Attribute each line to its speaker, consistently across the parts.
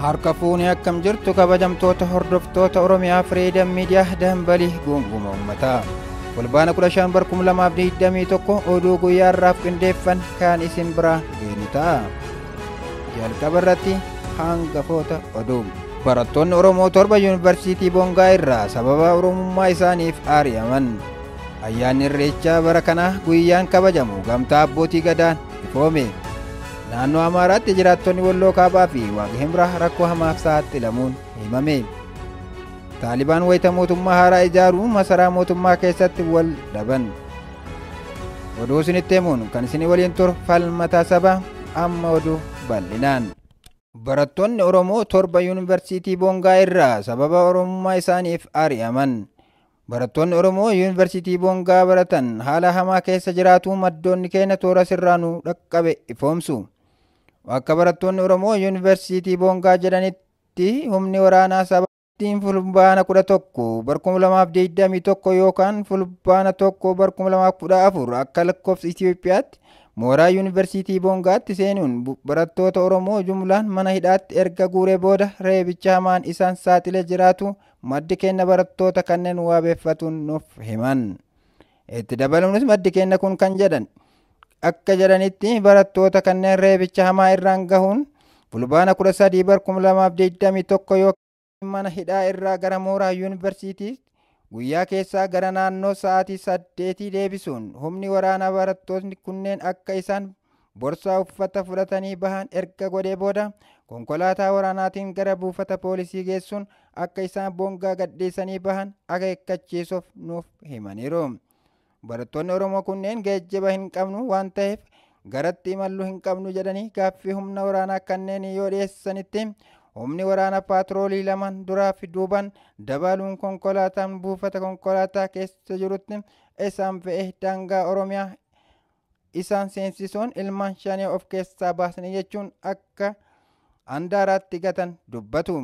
Speaker 1: Harka fuunee akkam jirtu kabajamtoota hordoftoota Oromiyaa Firiidam Miidiyaa Dambalii Gunguma Uummataa. Fulbaana 15 bar 2021 oduu guyyaa irraaf qindeeffan kan isin biraa geenu ta'a. Jalqaba irratti hangafoota oduu. Barattoonni Oromoo torba Yuunivarsiitii Bongaa irraa sababa Oromummaa isaaniif ari'aman. Ayyaanni Irreechaa bara kanaa guyyaan kabajamu gamtaa abbootii gadaan ifoome. Naannoo Amaaraatti jiraattonni Walloo Kaabaa fi Waaqa Himraa rakkoo hamaaf saaxilamuun himame. Taalibaan wayita mootummaa haaraa ijaaruu masaraa mootummaa keessatti wal dhaban. Oduu isinitti himuun kan isin waliin turu falmataa sabaa amma oduu bal'inaan. Barattoonni Oromoo torba Yuunivarsiitii Bongaa irraa sababa Oromummaa isaaniif ari'aman. Barattoonni Oromoo Yuunivarsiitii Bongaa baratan haala hamaa keessa jiraatu maddoonni keenya toora sirraanuu dhaqqabe ifoomsu. Akka barattoonni Oromoo Yuunivarsiitii Bongaa jedhanitti humni waraanaa sabatiin fulbaana kudha tokko bar kuma lamaaf digdamii tokko yookaan fulbaana tokko bar kuma lamaaf kudha afur akka lakkoofsa Itoophiyaatti mooraa Yuunivarsiitii Bongaatti seenuun barattoota Oromoo jumlaan mana hidhaatti erga guuree booda reebicha hamaan isaan saaxilee jiraatu maddi keenya barattoota kanneen waabeeffatuun nuuf himan. Itti dabaluunis maddi keenya kun kan jedhan akka jedhanitti barattoota kanneen reebicha hamaa irraan gahuun digdamii tokko yookaan mana hidhaa irraa gara mooraa yuunivarsiitii guyyaa keessaa gara naannoo sa'aatii saddeetii deebisuun humni waraanaa barattoonni kunneen akka isaan borsaa uffata fudhatanii bahan erga godhee booda konkolaataa waraanaatiin gara buufata poolisii geessuun akka isaan bongaa gadhiisanii bahan akeekkachiisuuf nuuf himaniiru. Barattoonni Oromoo kunneen geejjiba hin qabnu waan ta'eef garatti imalluu hin qabnu jedhanii gaaffii humna waraanaa kanneen yoo dhiyeessanitti humni waraanaa paatroolii lamaan duraa fi duubaan dabaluun konkolaataan buufata konkolaataa keessa jirutti isaan fe'ee daangaa Oromiyaa isaan seensisuun ilmaan shanii of keessaa baasanii jechuun akka handaaraatti gatan dubbatu.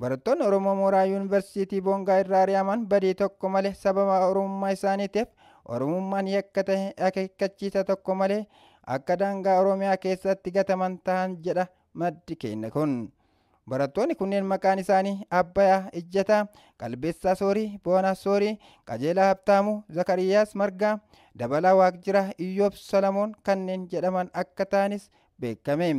Speaker 1: Barattoonni Oromoo mooraa Yuunivarsiitii Bongaa irraa ari'aman badii tokko malee sababa Oromummaa isaaniitiif Oromummaan yakka ta'e akeekkachiisa tokko malee akka daangaa Oromiyaa keessatti gataman ta'an jedha maddi keenya kun. Barattoonni kunneen maqaan isaanii Abbayaa Ijjataa, Qalbeessaa Soorii, Boonaa Soorii, Qajeelaa Habtaamuu, Zakariyaas Margaa, Dabalaa Waaqjiraa, Iyyoob Salamoon kanneen jedhaman akka ta'anis beekame.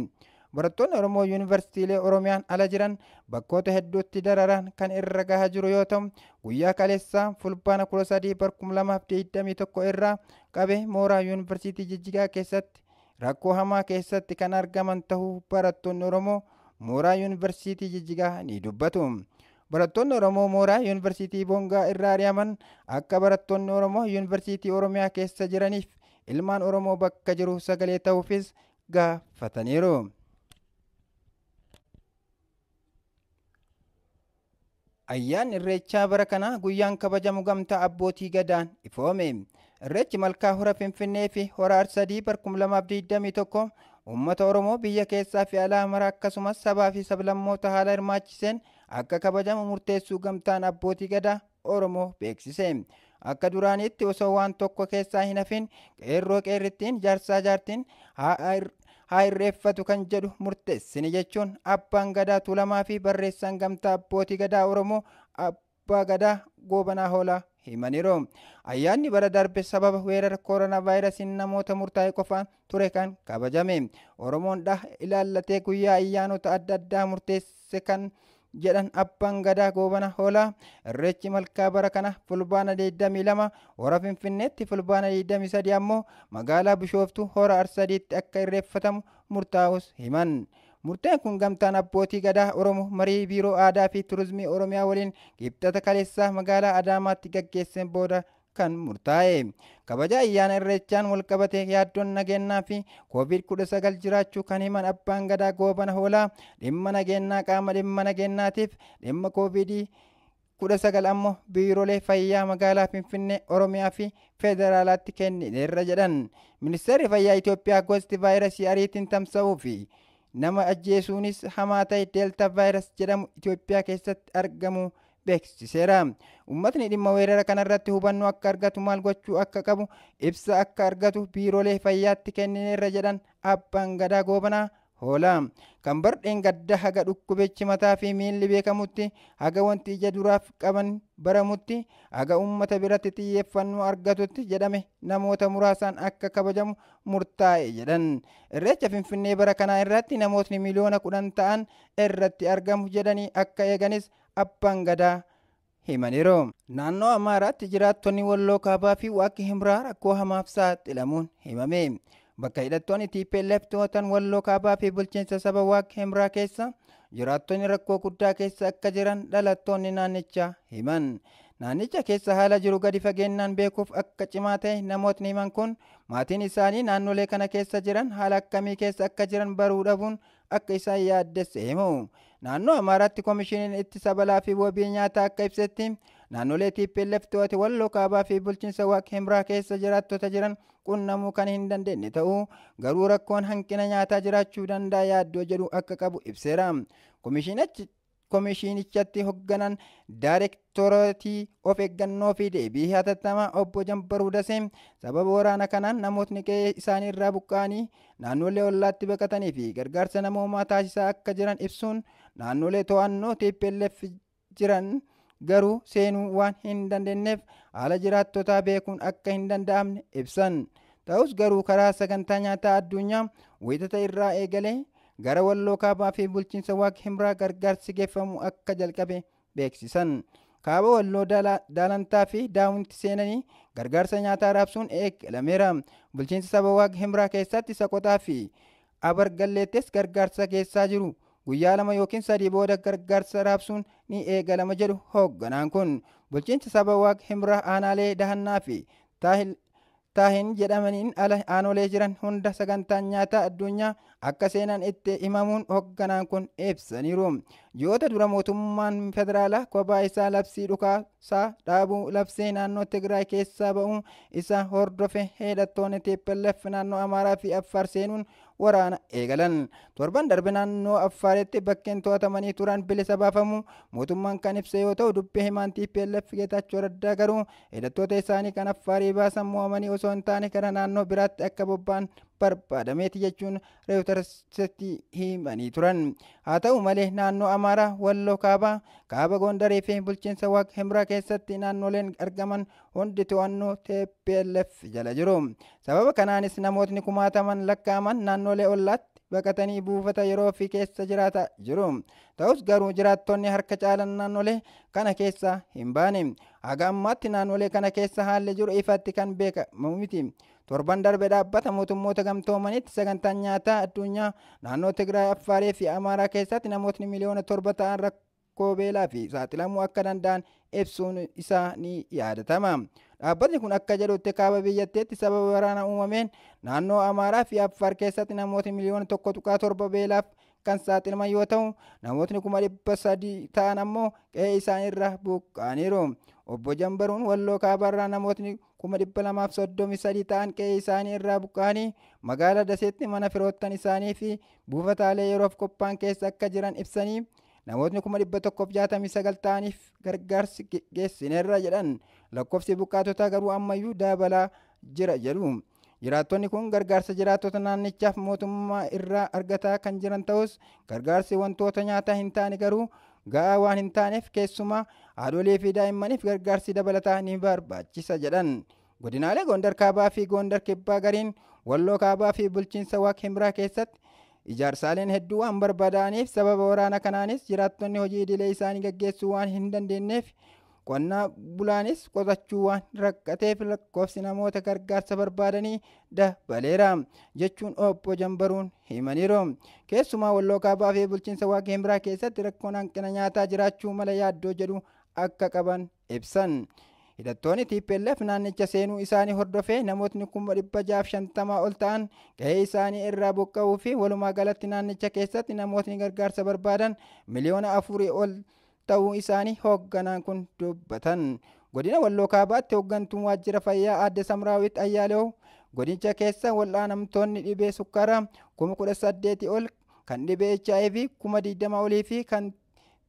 Speaker 1: Barattoonni Oromoo Yuunivarsiitiilee Oromiyaan ala jiran bakkoota hedduutti dararaan kan irra gahaa jiru yoo ta'u, guyyaa kaleessaa fulbaana kudha sadii bar kuma lamaaf digdamii tokko irraa qabe mooraa Yuunivarsiitii Jijjigaa keessatti rakkoo hamaa keessatti kan argaman ta'uu barattoonni Oromoo mooraa Yuunivarsiitii Jijjigaa ni dubbatu. Barattoonni Oromoo mooraa Yuunivarsiitii Bongaa irraa ari'aman akka barattoonni Oromoo Yuunivarsiitii Oromiyaa keessa jiraniif ilmaan Oromoo bakka jiru sagalee ta'uufis gaafataniiru. Ayyaanni Irreechaa bara kanaa guyyaan kabajamu gamtaa abbootii gadaan ifoome. Irreechi malkaa hora Finfinnee fi hora Arsadii bar 2021 uummata Oromoo biyya keessaa fi alaa mara akkasumas sabaa fi sablammoota haala hirmaachiseen akka kabajamu murteessuu gamtaan abbootii gadaa Oromoo beeksise. Akka duraaniitti osoo waan tokko keessaa hin hafin qeerroo qeerrittiin jaarsaa jaartiin haa irreeffatu kan jedhu murteessini jechuun abbaan gadaa tuulamaa fi barreessaan gamtaa abbootii gadaa Oromoo abbaa gadaa goobanaa hoolaa himaniiru. Ayyaanni bara darbe sababa weerara koronaa vaayirasiin namoota murtaa'e qofaan ture kan kabajame. Oromoon dha ilaallatee guyyaa ayyaanota adda addaa murteesse kan jedhan abbaan gadaa goobana hoolaa irreechi malkaa bara kana fulbaana 22 hora finfinneetti fulbaana 23 ammoo magaalaa bishooftuu hora arsadiitti akka irreeffatamu murtaa'us himan. Murteen kun gamtaan abbootii gadaa Oromoo marii biiroo aadaa fi turizimii Oromiyaa waliin qibxata kaleessaa magaalaa Adaamaatti gaggeesseen booda kan murtaa'e. Kabaja ayyaana irreechaan walqabate yaaddoon nageenyaa fi COVID-19 jiraachuu kan himan abbaan gadaa goobana hoolaa dhimma nageenyaa qaama dhimma nageenyaatiif dhimma COVID kudha sagal ammoo biiroolee fayyaa magaalaa Finfinnee Oromiyaa fi Federaalaatti kennineerra jedhan. Ministeerri fayyaa Itoophiyaa gosti vaayirasii ariitiin tamsa'uu fi nama ajjeesuunis hamaa ta'e deelta vaayirasi jedhamu Itoophiyaa keessatti argamu beeksiseera. Uummatni dhimma weerara kanarratti hubannoo akka argatu maal gochuu akka qabu ibsa akka argatu biiroolee fayyaatti kennineerra jedhan abbaan gadaa goobanaa hoolaa kan bardheen gadda haga dhukkubechi mataa fi miilli beekamutti haga wanti ija duraaf qaban baramutti haga uummata biratti xiyyeeffannoo argatutti jedhame namoota muraasaan akka kabajamu murtaa'e jedhan irreecha finfinnee bara kanaa irratti namootni miliyoona kudhan ta'an irratti argamu jedhanii akka eeganis abbaan gadaa himaniiru. Naannoo Amaaraatti jiraattonni walloo kaabaa fi waaqi himraa rakkoo hamaaf saaxilamuun himame. Bakka hidhattoonni TPLF to'atan walloo kaabaa fi bulchiinsa saba waaqi himraa keessa jiraattonni rakkoo guddaa keessa akka jiran dhalattoonni naannichaa himan. Naannicha keessa haala jiru gadi fageenyaan beekuuf akka cimaa ta'e namootni himan kun maatiin isaanii naannolee kana keessa jiran haala akkamii keessa akka jiran baruu dhabuun akka isaan yaaddesse himu. Naannoo Amaaraatti koomishiniin ittisa balaa fi wabii nyaataa akka ibsetti naannolee to'ate walloo kaabaa fi bulchiinsa waaq himraa keessa jiraattota jiran qunnamuu kan hin dandeenye ta'uu garuu rakkoon hanqina nyaataa jiraachuu danda'a yaaddoo jedhu akka qabu ibseera. Koomishinichatti hoogganan daayireektorootii of eeggannoo fi deebii hatattamaa obbo Jambaruu Dasee sababa waraana kanaan namootni qe'ee isaanii irraa buqqa'anii naannolee ollaatti baqatanii fi gargaarsa namoomaa taasisaa akka jiran ibsuun naannolee to'annoo TPLF jiran garuu seenuu waan hin dandeenyeef haala jiraattotaa beekuun akka hin danda'amne ibsan. Ta'us garuu karaa sagantaa nyaataa addunyaa wiixata irraa eegalee gara walloo kaabaa fi bulchiinsa waaq himraa gargaarsi geeffamu akka jalqabe beeksisan. Kaaba walloo daalantaa fi daawunti seenanii gargaarsa nyaataa raabsuun eegalameera. Bulchiinsa saba waaq himraa keessatti saqotaa fi abargalleettes gargaarsa geessaa jiru. Guyyaa lama yookiin sadii booda gargaarsa raabsuun ni eegalama jedhu hoogganaan kun. Bulchiinsa saba waaq himraa aanaalee dahannaa fi taahin jedhamaniin ala aanolee jiran hunda sagantaan nyaataa addunyaa akka seenan itti himamuun hoogganaan kun ibsaniiru. Ji'oota dura mootummaan federaalaa kophaa isaa labsii dhukaasaa dhaabuu labsee naannoo Tigraay keessaa ba'uu isaa hordofe hidhattoonni TPLF naannoo Amaaraa fi Affaar seenuun waraana eegalan. Torban darbe naannoo Affaaritti bakkeen to'atamanii turan bilisa baafamu mootummaan kan ibse yoo ta'u dubbii himaan TPLF Geetaachoo Raddaa garuu hidhattoota isaanii kan Affaarii baasan mo'amanii osoo hin taane gara naannoo biraatti akka bobba'an barbaadameeti jechuun reevutarsitti himanii turan. Haa ta'u malee naannoo Amaaraa, Walloo Kaabaa, Kaaba Gondarii fi bulchiinsa Waaq Himraa keessatti naannoleen argaman hundi to'annoo TPLF jala jiru. Sababa kanaanis namootni kumaataman lakkaa'aman naannolee ollaatti baqatanii buufata yeroo fi keessa jiraata jiru. Ta'us garuu jiraattonni harka caalan naannolee kana keessa hin baane. Haga ammaatti naannolee kana keessa haalli jiru ifatti kan beekamu miti. Torban darbe dhaabbata mootummoota gamtoomanitti sagantaan nyaataa addunyaa naannoo Tigraay, Affaarii fi Amaaraa keessatti namootni miliyoona torba ta'an rakkoo beelaa fi saaxilamuu akka danda'an ibsuun isaa ni yaadatama. Dhaabbatni kun akka jedhutti kaaba biyyattiitti sababa waraana uumameen naannoo Amaaraa fi Affaar keessatti namootni miliyoona tokko tuqaa torba beelaaf kan saaxilaman yoo ta'u namootni kuma dhibba sadii ta'an ammoo qe'ee isaaniirra buqqa'aniiru. Obbo Jambaruun walloo kaabarraa namootni kuma dhibba lamaaf soddomii sadii ta'an qe'ee isaanii irraa buqqa'anii magaalaa Daseetti mana firoottan isaanii fi buufataalee yeroof qophaa'an keessa akka jiran ibsanii namootni kuma dhibba tokkoof jaatamii sagal ta'aniif gargaarsi geessineerra jedhan lakkoofsi buqqaatotaa garuu ammayyuu dabalaa jira jedhu. Jiraattonni kun gargaarsa jiraattota naannichaaf mootummaa irraa argataa kan jiran ta'us gargaarsi wantoota nyaataa hin taane garuu ga'aa waan hin taaneef keessumaa haadholii fi daa'immaniif gargaarsi dabalataa ni barbaachisa jedhan. Godinaalee Gondar Kaabaa fi Gondar Kibbaa gariin Walloo Kaabaa fi bulchiinsa Waaq Himraa keessatti ijaarsaaleen hedduu waan barbaadaniif sababa waraana kanaanis jiraattonni hojii idilee isaanii gaggeessuu waan hin dandeenyeef qonnaa bulaanis qotachuu waan rakkateef lakkoofsi namoota gargaarsa barbaadanii dabaleera jechuun obbo Jambaruun himaniiru. Keessumaa Walloo Kaabaa fi bulchiinsa Waaq Himraa keessatti rakkoon hanqina nyaataa jiraachuu mala yaaddoo jedhu akka qaban ibsan. Hidhattoonni TPLF naannicha seenuu isaanii hordofee namootni kuma dhibba jaaf shantamaa ol ta'an gahee isaanii irraa buqqa'uu fi walumaa galatti naannicha keessatti namootni gargaarsa barbaadan miliyoona afurii ol ta'uu isaanii hoogganaan kun dubbatan. Godina Walloo Kaabaatti hooggantuun waajjira fayyaa aadde Samraawit Ayyaaleew godinicha keessa wal'aanamtoonni dhibee sukkaaraa kuma kudha saddeeti ol kan dhibee HIV kuma digdama olii fi kan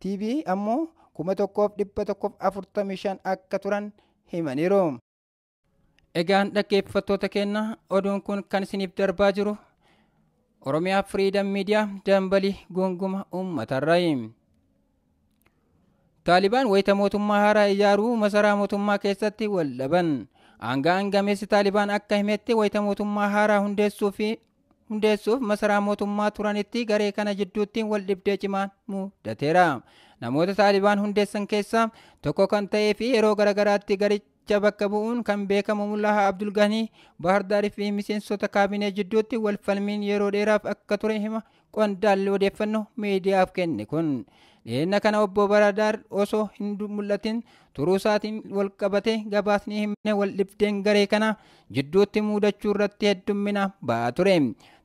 Speaker 1: TB ammoo kuma tokkoof dhibba tokkoof afurtamii shan akka turan himaniiru. Egaan dhaggeeffattoota keenya oduun kun kan isiniif darbaa jiru Oromiyaa Firiidam Miidiyaa dambalii gunguma uummatarraa. Taalibaan wayita mootummaa haaraa ijaaruu masaraa mootummaa keessatti wal dhaban. Aangaan gameessi Taalibaan akka himetti wayita mootummaa haaraa hundeessuuf masaraa mootummaa turanitti garee kana jidduutti wal dhibdee cimaan mudateera. Namoota Taalibaan hundeessan keessaa tokko kan ta'ee fi yeroo garaagaraatti garicha bakka bu'uun kan beekamu Mullaa Abdul Ganii Baahardaarii fi miseensota kaabinee jidduutti wal falmiin yeroo dheeraaf akka ture hima qondaalli odeeffannoo miidiyaaf kenne kun. Dhiyeenya kana obbo Baradaar osoo hin mul'atin turuusaatiin wal qabate gabaasni himne wal dhibdeen garee kana jidduutti mudachuu irratti heddumminaan ba'aa ture.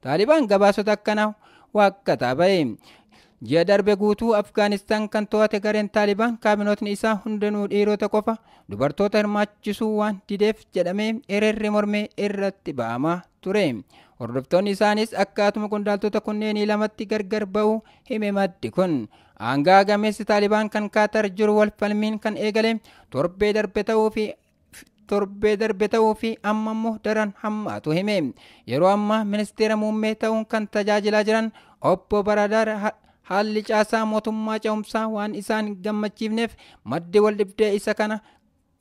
Speaker 1: Taalibaan gabaasota akkana waaqataa ba'e. Ji'a darbe guutuu Afgaanistaan kan to'ate gareen Taalibaan kaabinootni isaa hundanuu dhiirota qofa dubartoota hirmaachisuu waan dideef jedhamee hiriirri mormee irratti ba'amaa ture. Hordoftoonni isaanis akkaatuma qondaaltota kunneenii lamatti gargar ba'uu hime maddi kun. Aangaa gameessi Taalibaan kan Kaatar jiru wal falmiin kan eegale torbee darbe ta'uu fi torbee darbe ta'uu fi amma immoo daran hammaatu hime. Yeroo ammaa ministeera muummee ta'uun kan tajaajilaa jiran obbo Baradaar haalli caasaa mootummaa ce'umsaa waan isaan gammachiifneef maddi wal dhibdee isa kana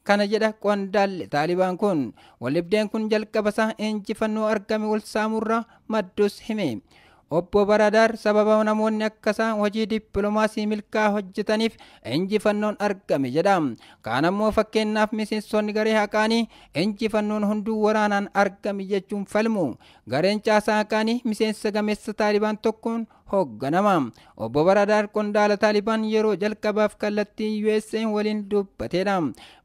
Speaker 1: kana jedha qondaalli taalibaan kun. Waldhibdeen kun jalqaba isaa injifannoo argame wal saamurraa maddus hime obbo Baradaar sababa namoonni akkasaa hojii dippiloomaasii milkaa hojjetaniif injifannoon argame jedha. Kaan ammoo fakkeenyaaf miseensonni garee haqaanii injifannoon hunduu waraanaan argame jechuun falmu. Gareen caasaa haqaanii miseensa gameessa taalibaan tokkoon hoogganama. Obbo Baradaar qondaala taalibaan yeroo jalqabaaf kallattii USA waliin dubbateedha.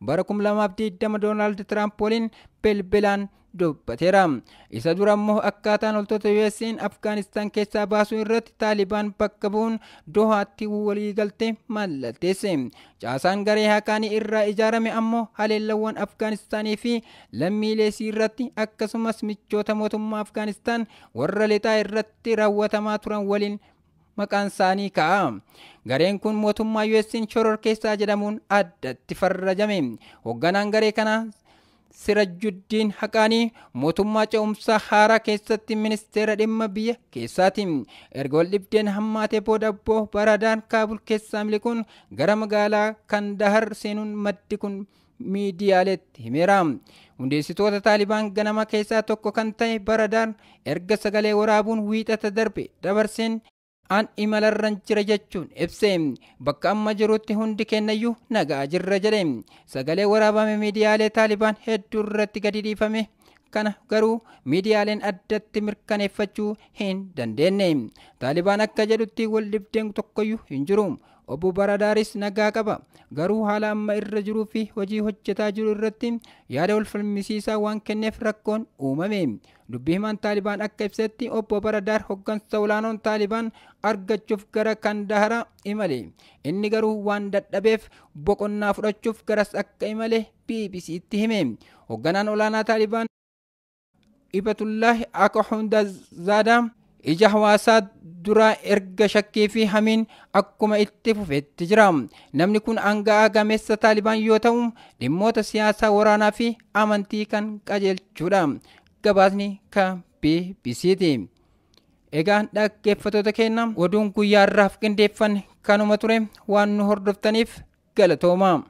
Speaker 1: Bara 2020 Doonaald Tiraamp waliin bilbilaan dubbateera. Isa dura immoo akkaataan loltoota USA'n Afgaanistaan keessaa baasuu irratti Taalibaan bakka bu'uun Dohaatti waliigaltee mallatteesse. Caasaan garee haqaanii irraa ijaarame ammoo haleellawwan Afgaanistaanii fi lammiilee irratti akkasumas michoota mootummaa Afgaanistaan warra lixaa irratti raawwatamaa turan waliin maqaan isaanii ka'a. Gareen kun mootummaa USA'n shoror keessaa jedhamuun addatti farrajame. Hoogganaan garee kanaa Sirajjuddiin Haqaanii mootummaa ce'umsaa haaraa keessatti ministeera dhimma biyya keessaati. Erga wal dhibdeen hammaatee booda obbo Baradaan Kaabul keessaa miliquun gara magaalaa Kandahar seenuun maddi kun miidiyaaleetti himeera. Hundeessitoota Taalibaan ganama keessaa tokko kan ta'e Baradaan erga sagalee waraabuun wiixata darbe dabarseen an imalarran jira jechuun ibse bakka amma jirutti hundi kennayyuu nagaa jirra jedhe sagalee waraabame miidiyaalee taalibaan hedduu irratti gadi dhiifame kana garuu miidiyaaleen addatti mirkaneeffachuu hin dandeenye taalibaan akka jedhutti wal dhibdeen tokkoyyuu hin jiru obbo Baradaaris nagaa qaba garuu haala amma irra jiruu fi hojii hojjetaa jiru irratti yaada wal falmisiisaa waan kenneef rakkoon uumame dubbii himaan taalibaan akka ibsetti obbo Baradaar hoggansa olaanoon taalibaan argachuuf gara Kandaharaa imale inni garuu waan dadhabeef boqonnaa fudhachuuf garas akka imale BBC'tti hime hogganaan olaanaa taalibaan Ibatullahi Akahundazaadhaa ija hawaasaa duraa erga shakkii fi hamiin akkuma itti fufetti jira. Namni kun aanga'aa gameessa taalibaan yoo ta'u dhimmoota siyaasaa waraanaa fi amantii kan qajeelchudha. Gabaasni kan BBC'ti. Egaa dhaggeeffattoota keenya oduun guyyaa irraaf qindeeffanne kanuma ture waan nu hordoftaniif galatooma.